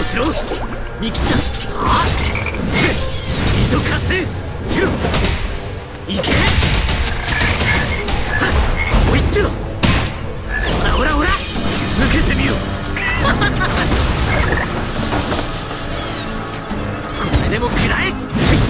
をしろ。見切った。ろいけはっおいっちょほらほらほら。抜けてみよう。これでも食らえ。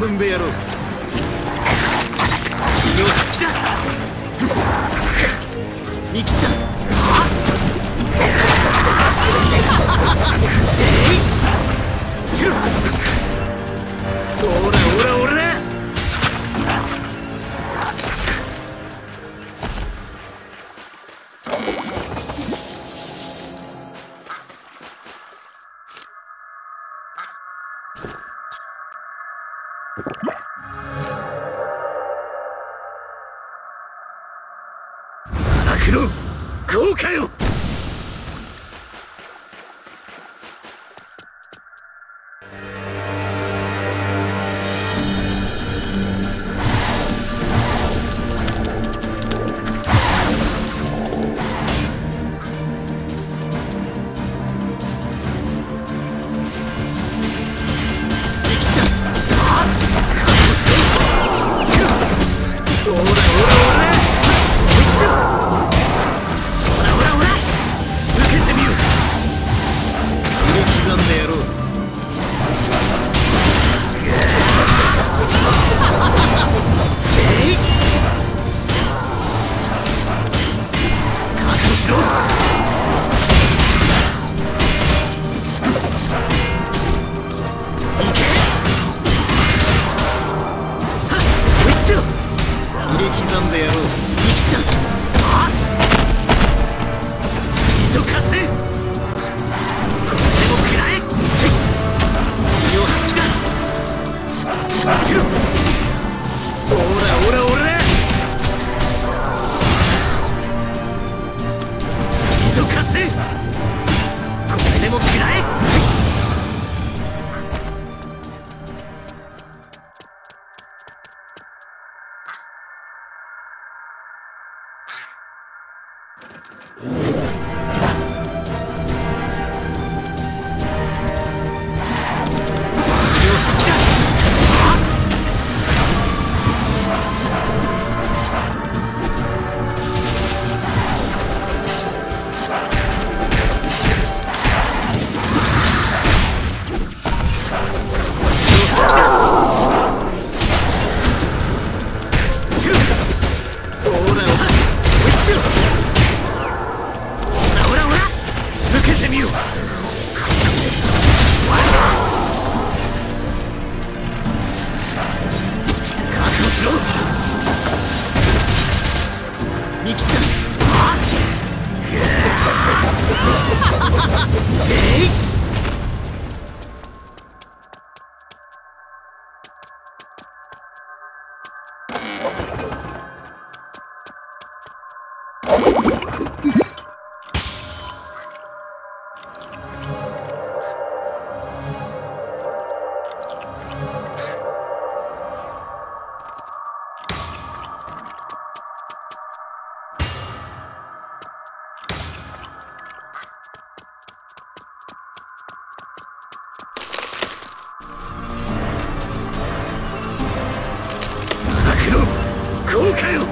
遊んでやろう。君を発だ見切た you 七九郎豪華よ 悪の効果よ。